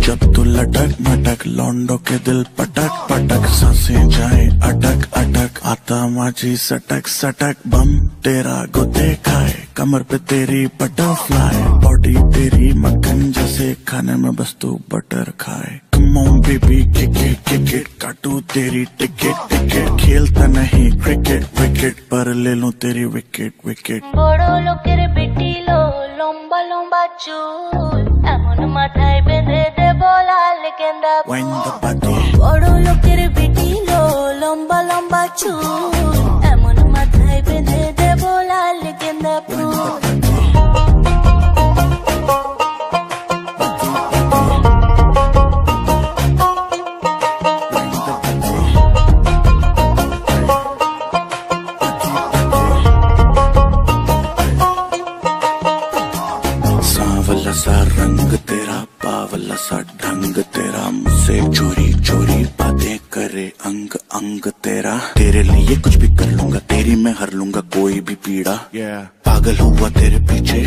जब तू लटक मटक, लौंडो के दिल पटक पटक, साँसें जाए अटक अटक, आता माझी सटक सटक, बम तेरा गुदे खाए कमर पे तेरी बटरफ्लाई बॉडी तेरी मक्खन। जैसे खाने में बस तू बटर खाए Come on baby kick it kick it काटू तेरी टिकट टिकट खेलता नहीं क्रिकेट विकेट पर ले लूं तेरी विकेट विकेट বড় লোকের বেটিলো লম্বা লম্বা চুল এমন মাথায় বেঁধে দেব লাল গেন্দা Wind the body বড় লোকের বেটিলো লম্বা লম্বা চুল सांवला सा रंग तेरा बावला सा ढंग तेरा। मुझसे चोरी चोरी बातें करे अंग अंग तेरा। तेरे लिए कुछ भी कर लूँगा तेरी मैं हर लूँगा कोई भी पीड़ा। Yeah. पागल हुआ तेरे पीछे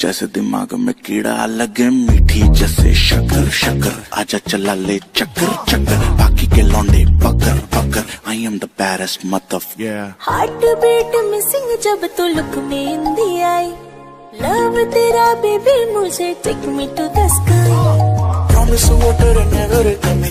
जैसे दिमाग में कीड़ा लगे मीठी जैसे शकर शकर आजा चला ले चक्कर चक्कर। बाकी के लौंडे पकड़ पकड़। आई एम द बैरेस्ट मत Yeah. हार्ट बीट मिसिंग जब तू लुक में आई। तेरा बेबी मुझे take me to the sky Promise water and never coming